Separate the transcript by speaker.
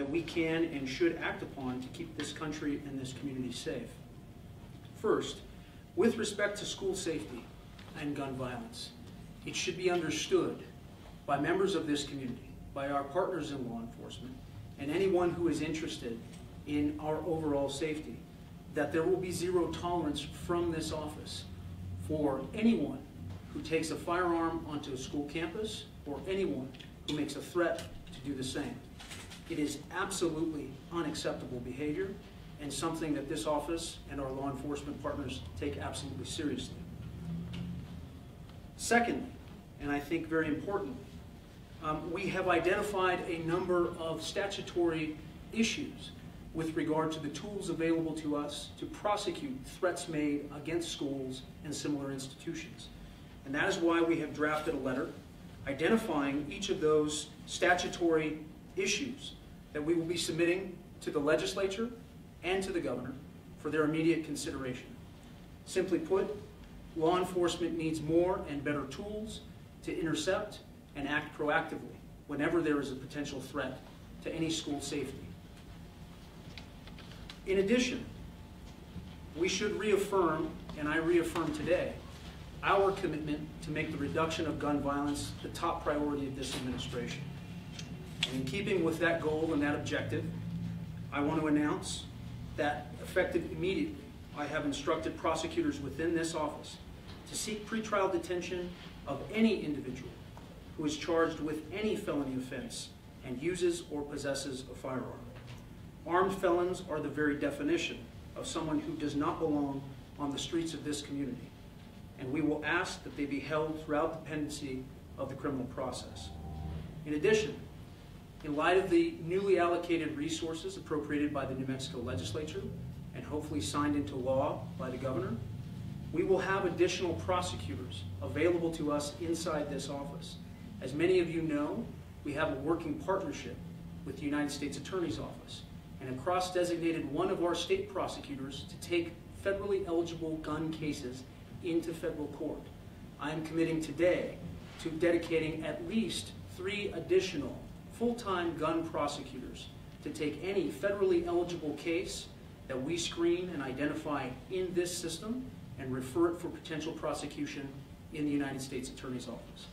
Speaker 1: that we can and should act upon to keep this country and this community safe. First, with respect to school safety and gun violence, it should be understood by members of this community, by our partners in law enforcement, and anyone who is interested in our overall safety, that there will be zero tolerance from this office for anyone who takes a firearm onto a school campus or anyone who makes a threat to do the same. It is absolutely unacceptable behavior and something that this office and our law enforcement partners take absolutely seriously. Secondly, and I think very importantly, um, we have identified a number of statutory issues with regard to the tools available to us to prosecute threats made against schools and similar institutions. And that is why we have drafted a letter identifying each of those statutory issues that we will be submitting to the legislature and to the governor for their immediate consideration. Simply put, law enforcement needs more and better tools to intercept and act proactively whenever there is a potential threat to any school safety. In addition, we should reaffirm, and I reaffirm today, our commitment to make the reduction of gun violence the top priority of this administration. And in keeping with that goal and that objective, I want to announce that effective immediately, I have instructed prosecutors within this office to seek pretrial detention of any individual who is charged with any felony offense and uses or possesses a firearm. Armed felons are the very definition of someone who does not belong on the streets of this community, and we will ask that they be held throughout the pendency of the criminal process. In addition, in light of the newly allocated resources appropriated by the New Mexico legislature and hopefully signed into law by the governor, we will have additional prosecutors available to us inside this office. As many of you know, we have a working partnership with the United States Attorney's Office and have cross-designated one of our state prosecutors to take federally eligible gun cases into federal court. I am committing today to dedicating at least three additional full-time gun prosecutors to take any federally eligible case that we screen and identify in this system and refer it for potential prosecution in the United States Attorney's Office.